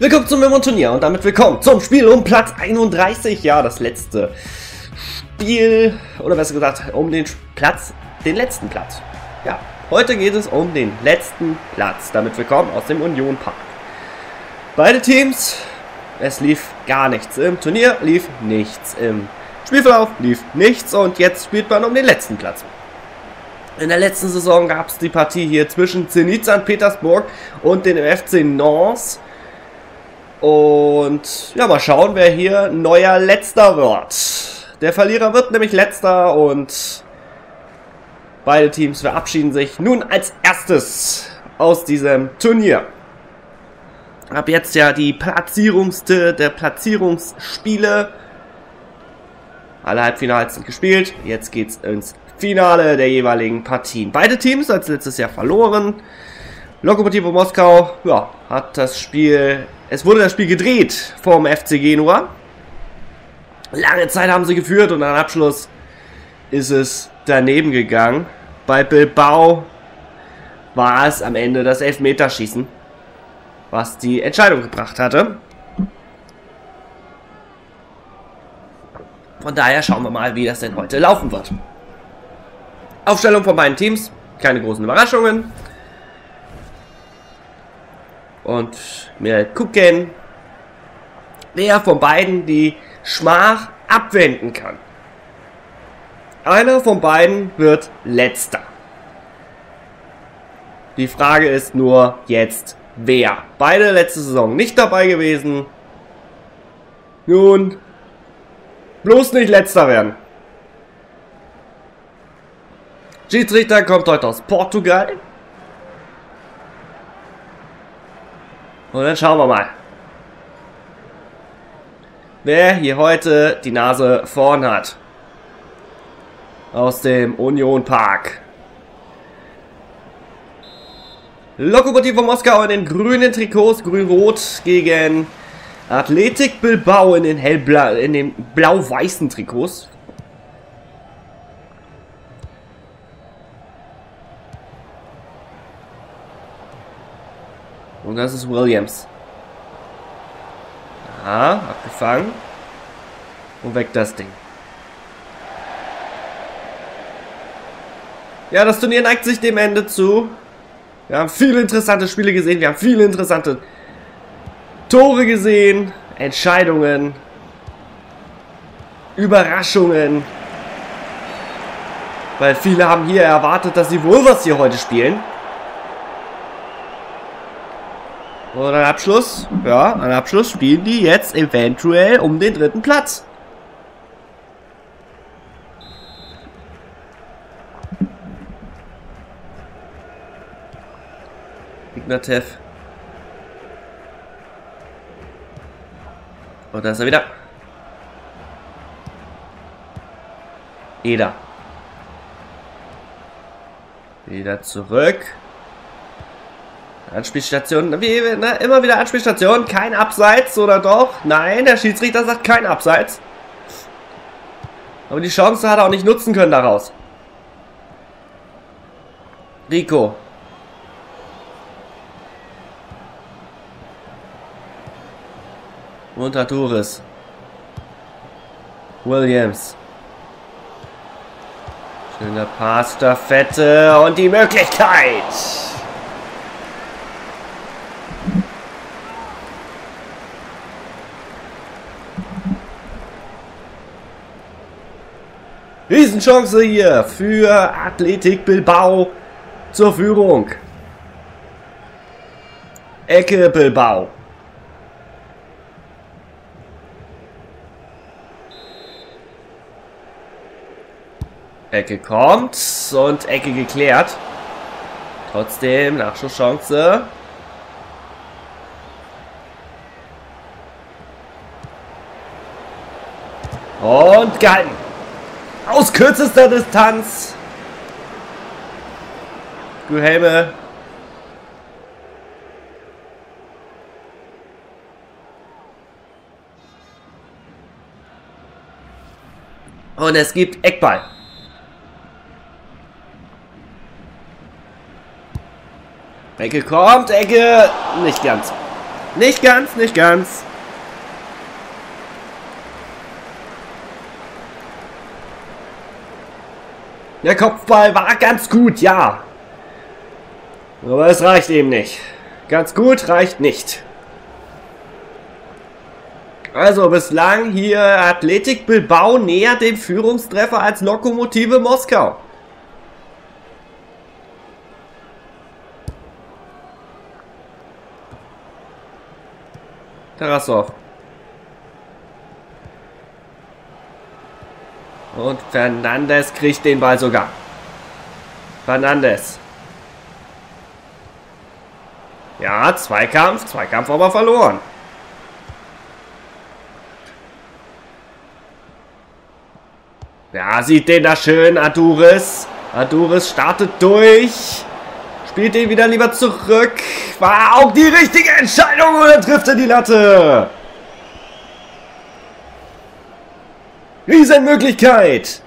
Willkommen zum Memo-Turnier und damit willkommen zum Spiel um Platz 31. Ja, das letzte Spiel, oder besser gesagt, um den Platz, den letzten Platz. Ja, heute geht es um den letzten Platz. Damit willkommen aus dem Union Park. Beide Teams, es lief gar nichts. Im Turnier lief nichts. Im Spielverlauf lief nichts und jetzt spielt man um den letzten Platz. In der letzten Saison gab es die Partie hier zwischen Zenit St. Petersburg und dem FC Nance. Und ja, mal schauen, wer hier neuer Letzter wird. Der Verlierer wird nämlich Letzter und beide Teams verabschieden sich nun als erstes aus diesem Turnier. Ab jetzt ja die Platzierungste der Platzierungsspiele. Alle Halbfinals sind gespielt. Jetzt geht's ins Finale der jeweiligen Partien. Beide Teams als letztes Jahr verloren. Lokomotive Moskau ja, hat das Spiel, es wurde das Spiel gedreht vom FC Genua. Lange Zeit haben sie geführt und am Abschluss ist es daneben gegangen. Bei Bilbao war es am Ende das Elfmeterschießen, was die Entscheidung gebracht hatte. Von daher schauen wir mal, wie das denn heute laufen wird. Aufstellung von beiden Teams. Keine großen Überraschungen. Und wir gucken, wer von beiden die Schmach abwenden kann. Einer von beiden wird letzter. Die Frage ist nur jetzt, wer? Beide letzte Saison nicht dabei gewesen. Nun, bloß nicht letzter werden. Schiedsrichter kommt heute aus Portugal. Und dann schauen wir mal. Wer hier heute die Nase vorn hat. Aus dem Union Park. Lokomotive Moskau in den grünen Trikots, grün-rot gegen Athletik Bilbao in den in den blau-weißen Trikots. Und das ist Williams. Aha, abgefangen. Und weg das Ding. Ja, das Turnier neigt sich dem Ende zu. Wir haben viele interessante Spiele gesehen. Wir haben viele interessante Tore gesehen. Entscheidungen. Überraschungen. Weil viele haben hier erwartet, dass die Wolvers hier heute spielen. Und ein Abschluss, ja, ein Abschluss spielen die jetzt eventuell um den dritten Platz. Ignatev. Und da ist er wieder. Eda. Wieder zurück. Anspielstation, wie, ne, immer wieder Anspielstation, kein Abseits oder doch? Nein, der Schiedsrichter sagt kein Abseits. Aber die Chance hat er auch nicht nutzen können daraus. Rico. Montaturis. Williams. Schöner Pass, Staffette und die Möglichkeit. Riesenchance hier für Athletik Bilbao zur Führung. Ecke Bilbao. Ecke kommt und Ecke geklärt. Trotzdem Nachschusschance. Und gehalten. Aus kürzester Distanz. Guhelme. Und es gibt Eckball. Ecke kommt, Ecke nicht ganz. Nicht ganz, nicht ganz. Der Kopfball war ganz gut, ja. Aber es reicht eben nicht. Ganz gut reicht nicht. Also bislang hier Athletik Bilbao näher dem Führungstreffer als Lokomotive Moskau. Tarasov. Und Fernandes kriegt den Ball sogar. Fernandes. Ja, Zweikampf, Zweikampf aber verloren. Ja, sieht den da schön, Aduris. Aduris startet durch. Spielt den wieder lieber zurück. War auch die richtige Entscheidung oder trifft er die Latte? Riesenmöglichkeit.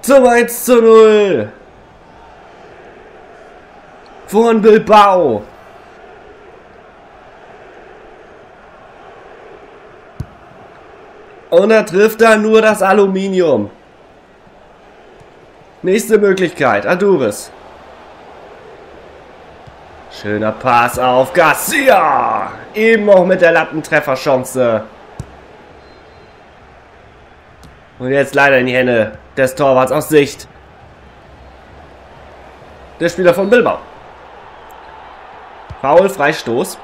Zum 1 zu 0. Von Bilbao. Und er trifft da nur das Aluminium. Nächste Möglichkeit. Aduris. Schöner Pass auf Garcia. Eben auch mit der Lattentrefferchance. Und jetzt leider in die Hände des Torwarts aus Sicht. Der Spieler von Bilbao. Foul, Freistoß.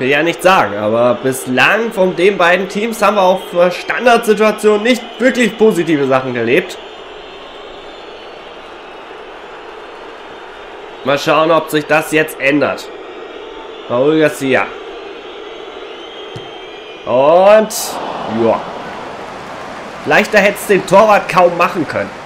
Will ja nicht sagen, aber bislang von den beiden Teams haben wir auf Standardsituationen nicht wirklich positive Sachen erlebt. Mal schauen, ob sich das jetzt ändert. Raul Garcia. Und ja. Leichter hätte es den Torwart kaum machen können.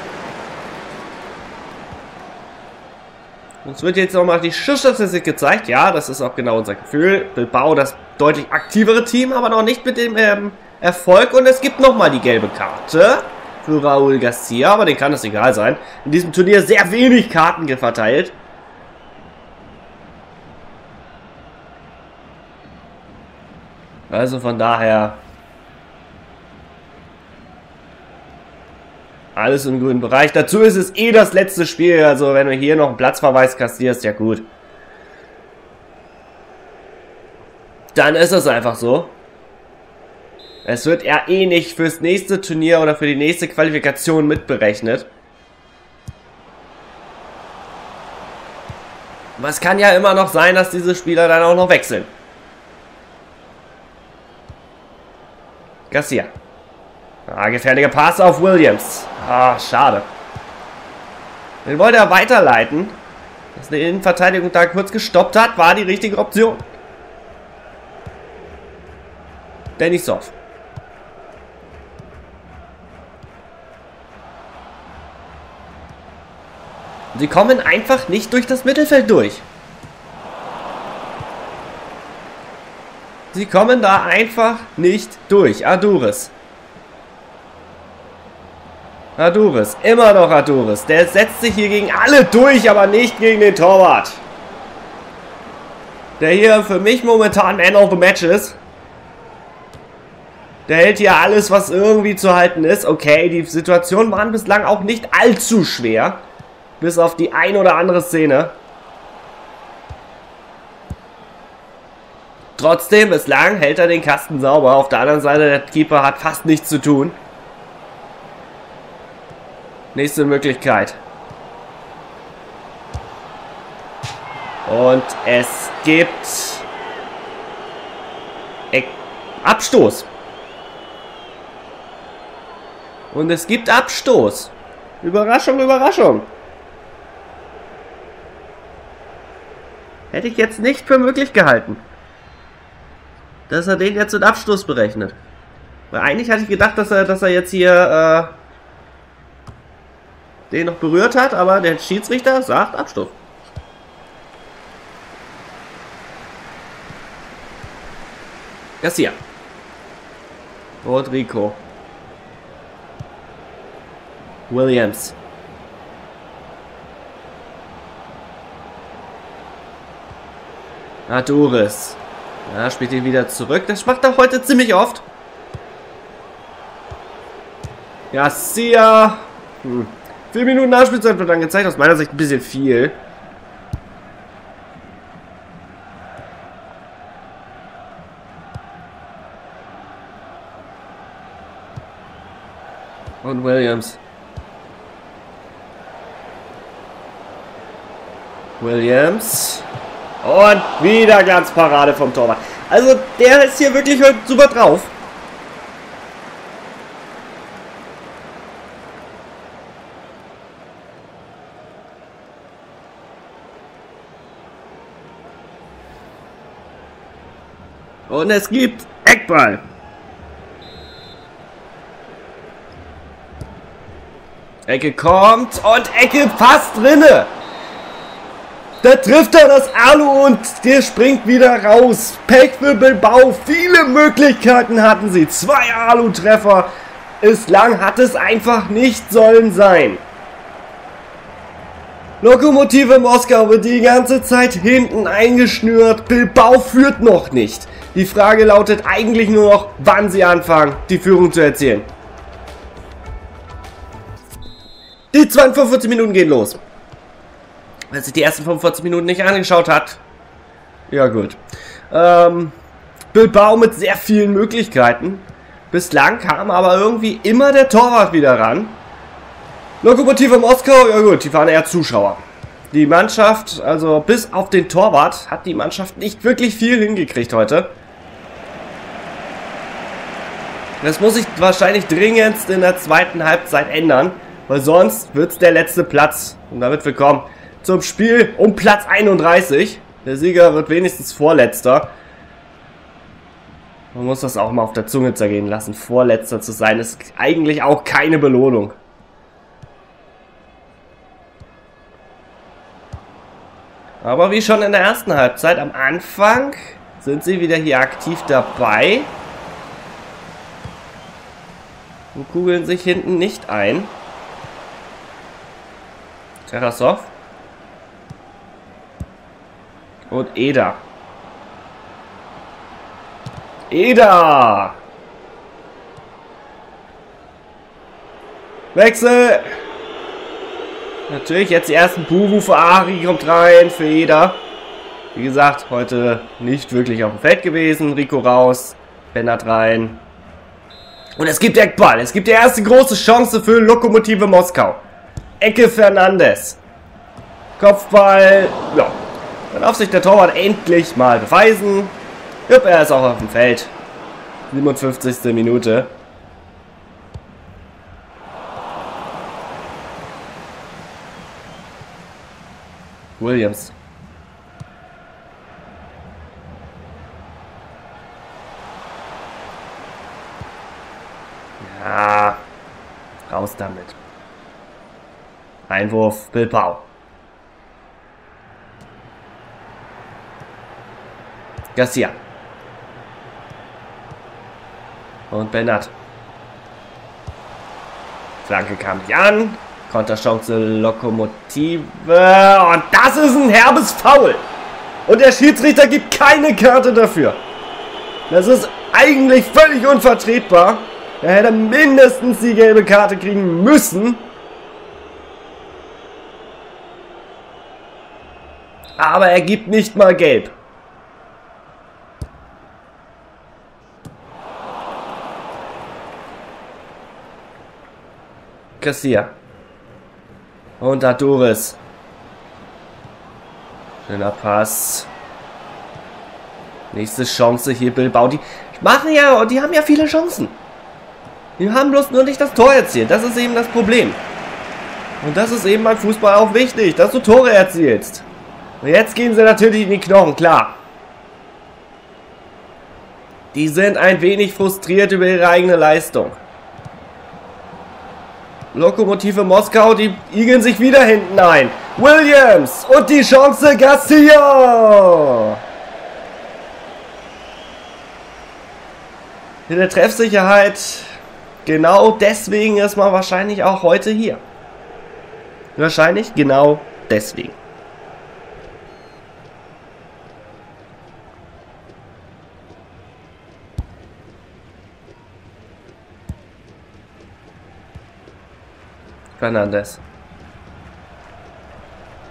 Uns wird jetzt nochmal die Schussstatistik gezeigt. Ja, das ist auch genau unser Gefühl. Bilbao das deutlich aktivere Team, aber noch nicht mit dem ähm, Erfolg. Und es gibt nochmal die gelbe Karte für Raúl Garcia, aber den kann es egal sein. In diesem Turnier sehr wenig Karten verteilt. Also von daher Alles im grünen Bereich. Dazu ist es eh das letzte Spiel. Also wenn du hier noch einen Platzverweis kassierst, ja gut. Dann ist es einfach so. Es wird ja eh nicht fürs nächste Turnier oder für die nächste Qualifikation mitberechnet. Aber es kann ja immer noch sein, dass diese Spieler dann auch noch wechseln. Garcia. Ah, gefährlicher Pass auf Williams. Ah, schade. Den wollte er weiterleiten. Dass eine Innenverteidigung da kurz gestoppt hat, war die richtige Option. Denisov. Sie kommen einfach nicht durch das Mittelfeld durch. Sie kommen da einfach nicht durch. Aduris. Aduris, immer noch Aduris. Der setzt sich hier gegen alle durch, aber nicht gegen den Torwart. Der hier für mich momentan Man of the Match ist. Der hält hier alles, was irgendwie zu halten ist. Okay, die Situationen waren bislang auch nicht allzu schwer. Bis auf die ein oder andere Szene. Trotzdem, bislang hält er den Kasten sauber. Auf der anderen Seite, der Keeper hat fast nichts zu tun. Nächste Möglichkeit. Und es gibt Abstoß. Und es gibt Abstoß. Überraschung, Überraschung. Hätte ich jetzt nicht für möglich gehalten. Dass er den jetzt mit Abstoß berechnet. Weil eigentlich hatte ich gedacht, dass er, dass er jetzt hier äh, den noch berührt hat, aber der Schiedsrichter sagt Abstoß. Garcia. Rodrigo. Williams. Adoris. Ja, spielt ihn wieder zurück. Das macht er heute ziemlich oft. Garcia. Hm. Vier Minuten Nachspielzeit wird dann gezeigt. Aus meiner Sicht ein bisschen viel. Und Williams. Williams. Und wieder Glanzparade vom Torwart. Also der ist hier wirklich heute super drauf. Und es gibt Eckball. Ecke kommt und Ecke fast drinne. Da trifft er das Alu und der springt wieder raus. Pech für Bilbao. Viele Möglichkeiten hatten sie. Zwei Alu-Treffer. Bislang hat es einfach nicht sollen sein. Lokomotive Moskau wird die ganze Zeit hinten eingeschnürt. Bilbao führt noch nicht. Die Frage lautet eigentlich nur noch, wann sie anfangen, die Führung zu erzielen. Die 42 Minuten gehen los. Wer sich die ersten 45 Minuten nicht angeschaut hat, ja gut. Ähm, Bilbao mit sehr vielen Möglichkeiten. Bislang kam aber irgendwie immer der Torwart wieder ran. Lokomotive Moskau, ja gut, die waren eher Zuschauer. Die Mannschaft, also bis auf den Torwart, hat die Mannschaft nicht wirklich viel hingekriegt heute. Das muss sich wahrscheinlich dringendst in der zweiten Halbzeit ändern. Weil sonst wird es der letzte Platz. Und damit willkommen zum Spiel um Platz 31. Der Sieger wird wenigstens Vorletzter. Man muss das auch mal auf der Zunge zergehen lassen. Vorletzter zu sein ist eigentlich auch keine Belohnung. Aber wie schon in der ersten Halbzeit am Anfang sind sie wieder hier aktiv dabei. Und kugeln sich hinten nicht ein. Terasov. Und Eda. Eda! Wechsel! Natürlich jetzt die ersten Buhrufe. Ari kommt rein für Eda. Wie gesagt, heute nicht wirklich auf dem Feld gewesen. Rico raus. Bennert rein. Und es gibt Eckball. Es gibt die erste große Chance für Lokomotive Moskau. Ecke Fernandes. Kopfball. Ja. Dann darf sich der Torwart endlich mal beweisen. Jupp, er ist auch auf dem Feld. 57. Minute. Williams. Ja, raus damit. Einwurf Bilbao. Garcia. Und Bernat. Flanke kam nicht an. Konterchance Lokomotive. Und das ist ein herbes Foul. Und der Schiedsrichter gibt keine Karte dafür. Das ist eigentlich völlig unvertretbar. Er hätte mindestens die gelbe Karte kriegen müssen. Aber er gibt nicht mal gelb. Garcia. Und da Doris. Schöner Pass. Nächste Chance hier Bilbao. Die machen ja, die haben ja viele Chancen. Die haben bloß nur nicht das Tor erzielt. Das ist eben das Problem. Und das ist eben beim Fußball auch wichtig, dass du Tore erzielst. Und jetzt gehen sie natürlich in die Knochen, klar. Die sind ein wenig frustriert über ihre eigene Leistung. Lokomotive Moskau, die igeln sich wieder hinten ein. Williams und die Chance Garcia. In der Treffsicherheit, genau deswegen ist man wahrscheinlich auch heute hier. Wahrscheinlich genau deswegen. Fernandes.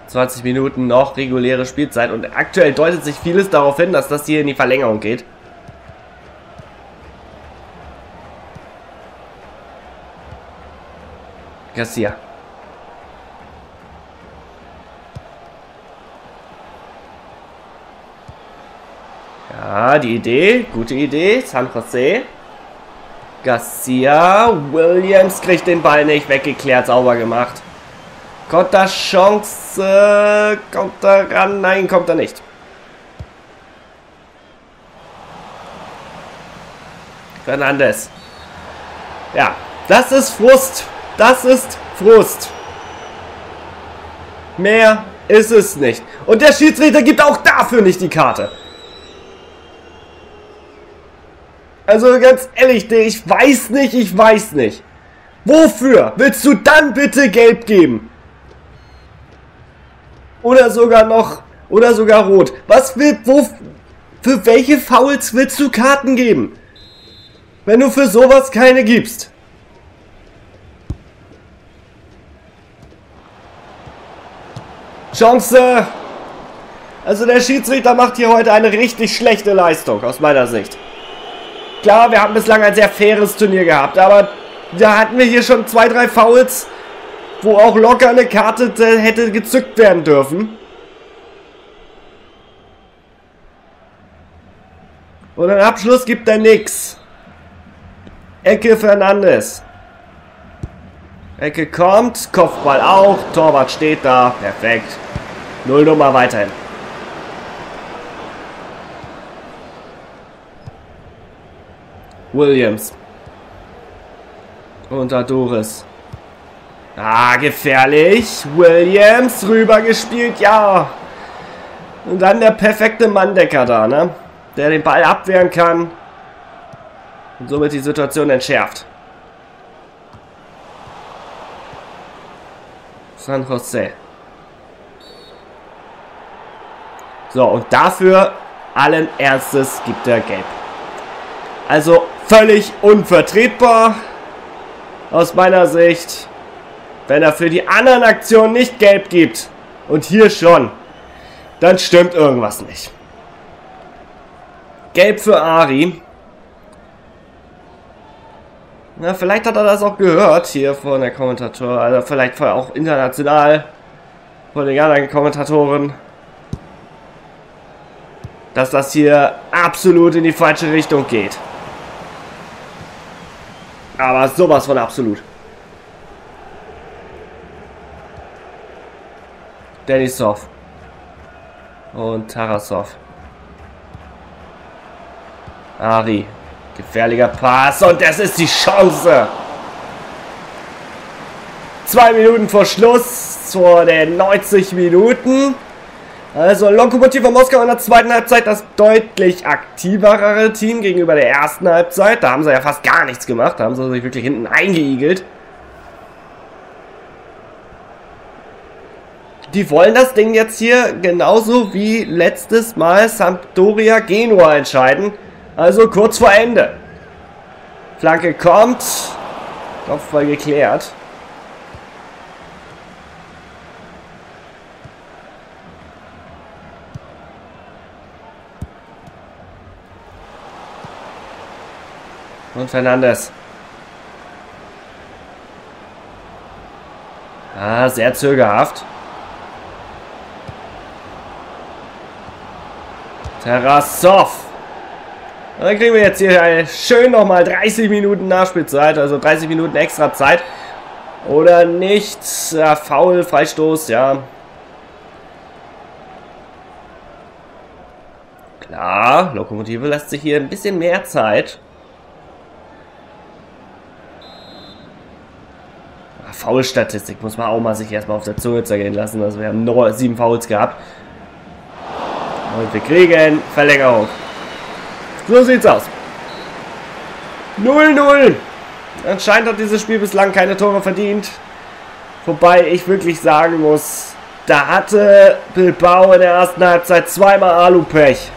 20 Minuten noch reguläre Spielzeit und aktuell deutet sich vieles darauf hin, dass das hier in die Verlängerung geht. Garcia. Ja, die Idee, gute Idee, San Jose. Garcia, Williams kriegt den Ball nicht weggeklärt, sauber gemacht. Kommt da Chance, kommt da ran, nein, kommt er nicht. Fernandes. Ja, das ist Frust. Das ist Frust. Mehr ist es nicht. Und der Schiedsrichter gibt auch dafür nicht die Karte. Also ganz ehrlich, ich weiß nicht, ich weiß nicht. Wofür willst du dann bitte gelb geben? Oder sogar noch, oder sogar rot. Was will, wo, für welche Fouls willst du Karten geben? Wenn du für sowas keine gibst. Chance. Also der Schiedsrichter macht hier heute eine richtig schlechte Leistung, aus meiner Sicht. Klar, wir haben bislang ein sehr faires Turnier gehabt, aber da hatten wir hier schon zwei, drei Fouls, wo auch locker eine Karte hätte gezückt werden dürfen. Und einen Abschluss gibt er nix. Ecke Fernandes. Ecke kommt, Kopfball auch, Torwart steht da, perfekt. Null Nummer weiterhin. Williams. Und da Doris. Ah, gefährlich. Williams rübergespielt, ja. Und dann der perfekte Manndecker da, ne? Der den Ball abwehren kann. Und somit die Situation entschärft. San Jose. So, und dafür allen Ernstes gibt er Gelb. Also völlig unvertretbar aus meiner Sicht, wenn er für die anderen Aktionen nicht gelb gibt und hier schon, dann stimmt irgendwas nicht. Gelb für Ari. Na, vielleicht hat er das auch gehört hier von der Kommentator, also vielleicht auch international von den anderen Kommentatoren, dass das hier absolut in die falsche Richtung geht. Aber sowas von absolut. Denisov. Und Tarasov. Ari. Gefährlicher Pass. Und das ist die Chance. Zwei Minuten vor Schluss. Vor den 90 Minuten. Also Lokomotiva Moskau in der zweiten Halbzeit das deutlich aktivere Team gegenüber der ersten Halbzeit. Da haben sie ja fast gar nichts gemacht. Da haben sie sich wirklich hinten eingeigelt. Die wollen das Ding jetzt hier genauso wie letztes Mal Sampdoria Genua entscheiden. Also kurz vor Ende. Flanke kommt. Kopfball geklärt. Und Fernandes. Ah, sehr zögerhaft. Terrasov. Dann kriegen wir jetzt hier schön nochmal 30 Minuten Nachspielzeit, also 30 Minuten extra Zeit. Oder nicht. Ja, faul, Freistoß, ja. Klar, Lokomotive lässt sich hier ein bisschen mehr Zeit. Foul-Statistik muss man auch mal sich erstmal auf der Zunge zergehen lassen. Also wir haben nur sieben Fouls gehabt. Und wir kriegen Verlängerung. So sieht's aus. 0-0. Anscheinend hat dieses Spiel bislang keine Tore verdient. Wobei ich wirklich sagen muss, da hatte Bilbao in der ersten Halbzeit zweimal Alu-Pech.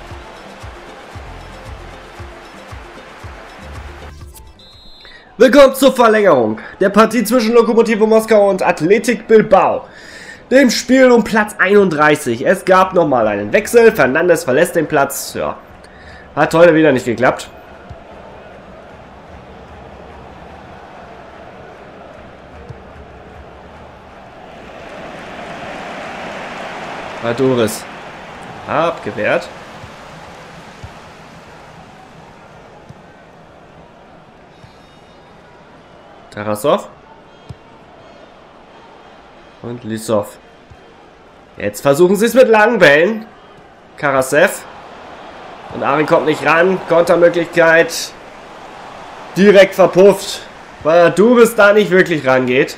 Willkommen zur Verlängerung der Partie zwischen Lokomotive Moskau und Athletik Bilbao. Dem Spiel um Platz 31. Es gab nochmal einen Wechsel. Fernandes verlässt den Platz. Ja, hat heute wieder nicht geklappt. Doris. Abgewehrt. Tarasov. Und Lisov. Jetzt versuchen sie es mit langen Bällen. Karasev. Und Arin kommt nicht ran. Kontermöglichkeit. Direkt verpufft. Weil Duris da nicht wirklich rangeht.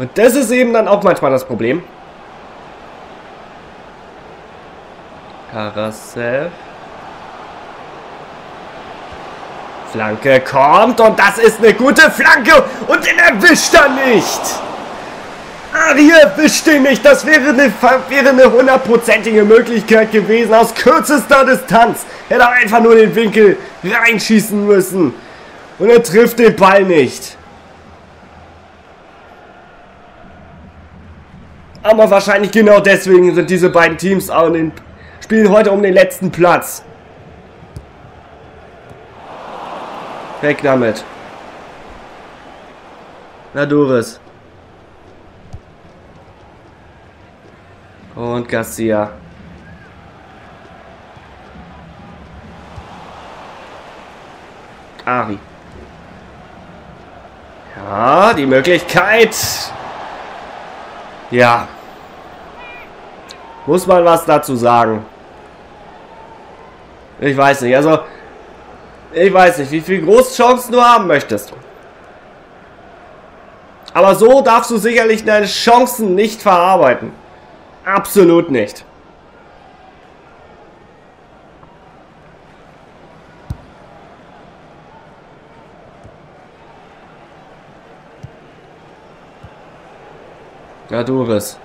Und das ist eben dann auch manchmal das Problem. Karasev. Flanke kommt und das ist eine gute Flanke und den erwischt er nicht. Ari erwischt ihn nicht. Das wäre eine, hundertprozentige Möglichkeit gewesen aus kürzester Distanz. Er hätte einfach nur den Winkel reinschießen müssen. Und er trifft den Ball nicht. Aber wahrscheinlich genau deswegen sind diese beiden Teams auch in den Spielen heute um den letzten Platz. Weg damit. Na Doris. Und Garcia. Ari. Ja, die Möglichkeit. Ja. Muss man was dazu sagen. Ich weiß nicht, also ich weiß nicht, wie viele Großchancen du haben möchtest. Aber so darfst du sicherlich deine Chancen nicht verarbeiten. Absolut nicht. Ja, Doris.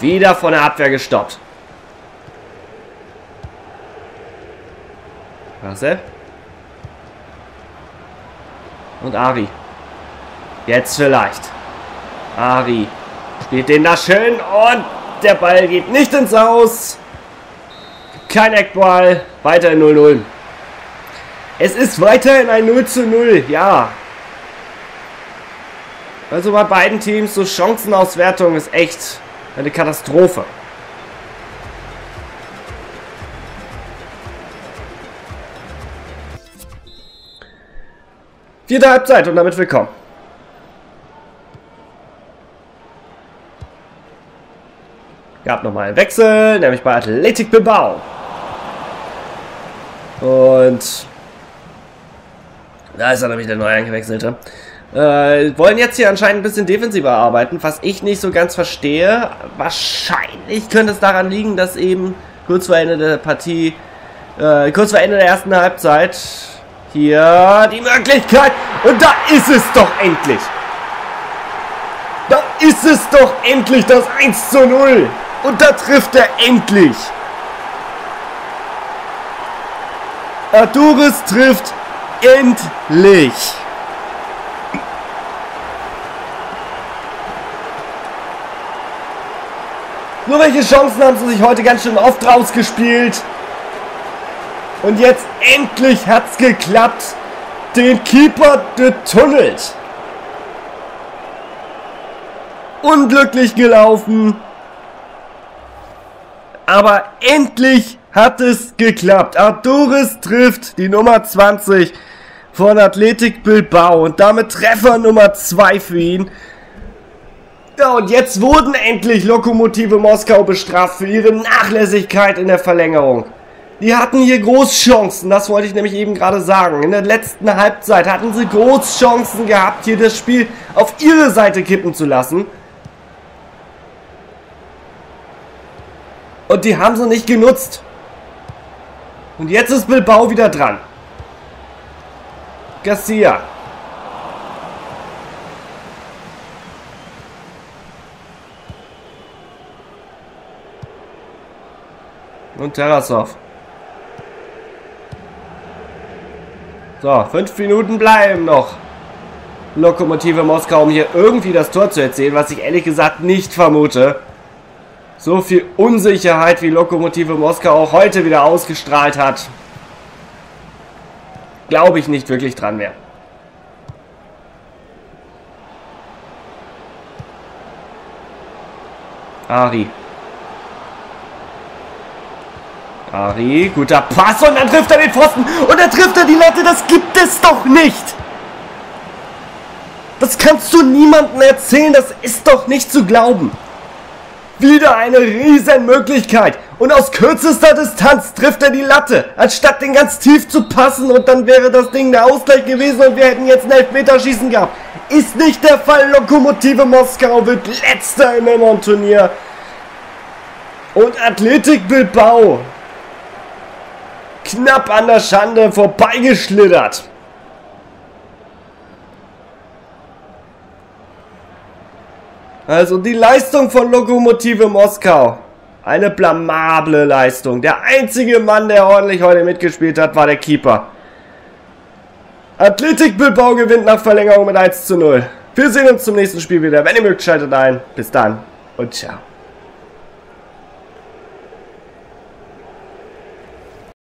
Wieder von der Abwehr gestoppt. Marcel. Und Ari. Jetzt vielleicht. Ari spielt den da schön und der Ball geht nicht ins Aus. Kein Eckball. Weiter in 0-0. Es ist weiterhin ein 0 zu 0. Ja. Also bei beiden Teams so Chancenauswertung ist echt eine Katastrophe. Vierte Halbzeit und damit willkommen. Gab nochmal einen Wechsel, nämlich bei Athletic Bilbao. Und da ist er nämlich der neu eingewechselte. Äh, wollen jetzt hier anscheinend ein bisschen defensiver arbeiten, was ich nicht so ganz verstehe. Wahrscheinlich könnte es daran liegen, dass eben kurz vor Ende der Partie, äh, kurz vor Ende der ersten Halbzeit hier die Möglichkeit. Und da ist es doch endlich. Da ist es doch endlich das 1 zu 0. Und da trifft er endlich. Arturis trifft endlich. Nur welche Chancen haben sie sich heute ganz schön oft rausgespielt? Und jetzt endlich hat's geklappt. Den Keeper getunnelt. Unglücklich gelaufen. Aber endlich hat es geklappt. Arturis trifft die Nummer 20 von Athletik Bilbao und damit Treffer Nummer 2 für ihn. Ja, und jetzt wurden endlich Lokomotive Moskau bestraft für ihre Nachlässigkeit in der Verlängerung. Die hatten hier Großchancen, das wollte ich nämlich eben gerade sagen. In der letzten Halbzeit hatten sie Großchancen gehabt, hier das Spiel auf ihre Seite kippen zu lassen. Und die haben sie nicht genutzt. Und jetzt ist Bilbao wieder dran. Garcia. Und Terrasov. So, fünf Minuten bleiben noch. Lokomotive Moskau, um hier irgendwie das Tor zu erzählen, was ich ehrlich gesagt nicht vermute. So viel Unsicherheit, wie Lokomotive Moskau auch heute wieder ausgestrahlt hat, glaube ich nicht wirklich dran mehr. Ari. Ari, guter Pass und dann trifft er den Pfosten und dann trifft er die Latte. Das gibt es doch nicht. Das kannst du niemandem erzählen. Das ist doch nicht zu glauben. Wieder eine riesen Möglichkeit. Und aus kürzester Distanz trifft er die Latte. Anstatt den ganz tief zu passen und dann wäre das Ding der Ausgleich gewesen und wir hätten jetzt ein Elfmeterschießen gehabt. Ist nicht der Fall. Lokomotive Moskau wird letzter im Männerturnier. Und Athletik Bilbao knapp an der Schande vorbeigeschlittert. Also die Leistung von Lokomotive Moskau. Eine blamable Leistung. Der einzige Mann, der ordentlich heute mitgespielt hat, war der Keeper. Athletik Bilbao gewinnt nach Verlängerung mit 1 zu 0. Wir sehen uns zum nächsten Spiel wieder. Wenn ihr mögt, schaltet ein. Bis dann und ciao.